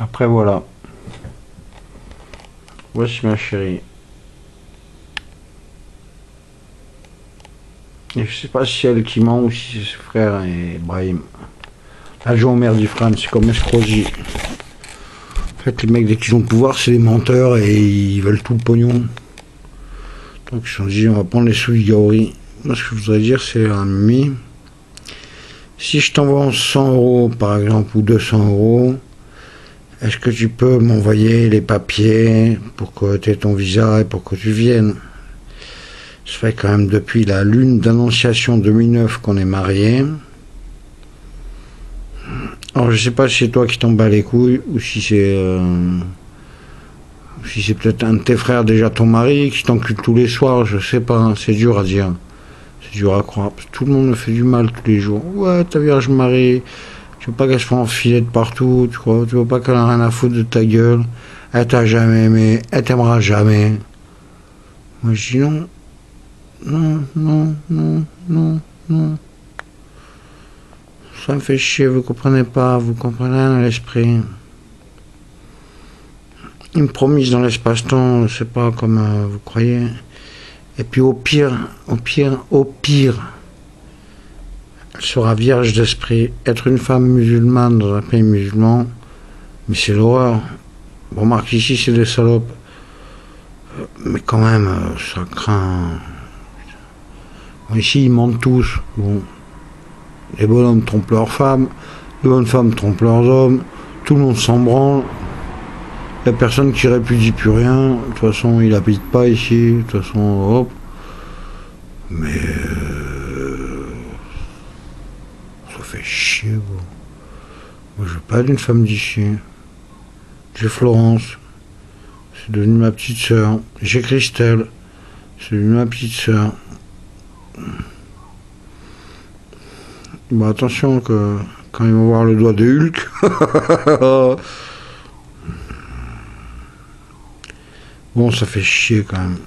Après voilà. Voici ma chérie. Et je sais pas si elle qui ment ou si c'est ses frères et Brahim. L'adjoint au maire du Fran, c'est comme Escrozi. En fait, les mecs, dès qu'ils ont le pouvoir, c'est des menteurs et ils veulent tout le pognon. Donc ils se sont dit, on va prendre les sous du. Moi, ce que je voudrais dire, c'est un mi. Si je t'envoie 100 euros, par exemple, ou 200 euros, est-ce que tu peux m'envoyer les papiers pour que tu aies ton visa et pour que tu viennes? Ça fait quand même depuis la lune d'annonciation 2009 qu'on est mariés. Alors je sais pas si c'est toi qui t'en bats les couilles ou si c'est euh, si c'est peut-être un de tes frères déjà ton mari qui t'encule tous les soirs, je sais pas, hein, c'est dur à dire. C'est dur à croire. tout le monde me fait du mal tous les jours. Ouais, ta vierge Marie, tu veux pas qu'elle se fasse enfiler de partout, tu crois, tu veux pas qu'elle ait rien à foutre de ta gueule? Elle t'a jamais aimé, elle t'aimera jamais. Moi je dis non. Non, non, non, non, non. Ça me fait chier, vous comprenez pas, vous comprenez à l'esprit. Une promise dans l'espace-temps, c'est pas comme euh, vous croyez. Et puis au pire, au pire, au pire, elle sera vierge d'esprit. Être une femme musulmane dans un pays musulman, mais c'est l'horreur. Remarque, ici, c'est des salopes. Euh, Mais quand même, euh, ça craint. Ici, ils mentent tous. Bon, les bonhommes trompent leurs femmes, les bonnes femmes trompent leurs hommes, tout le monde s'en branle. Il n'y a personne qui répudie plus rien. De toute façon, il habite pas ici. De toute façon, hop. Mais. Ça fait chier, bon. Moi, je veux pas d'une femme d'ici. J'ai Florence. C'est devenu ma petite sœur. J'ai Christelle. C'est devenu ma petite sœur. Bon, attention que quand ils vont voir le doigt de Hulk. bon, ça fait chier quand même.